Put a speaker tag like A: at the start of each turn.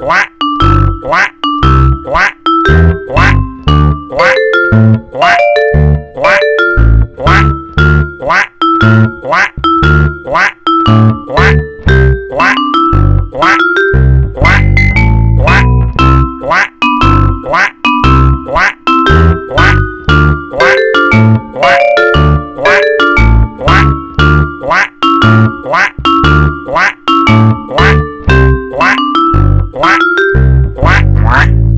A: quạ quạ quạ quạ quạ quạ quạ quạ quạ quạ quạ quạ quạ quạ quạ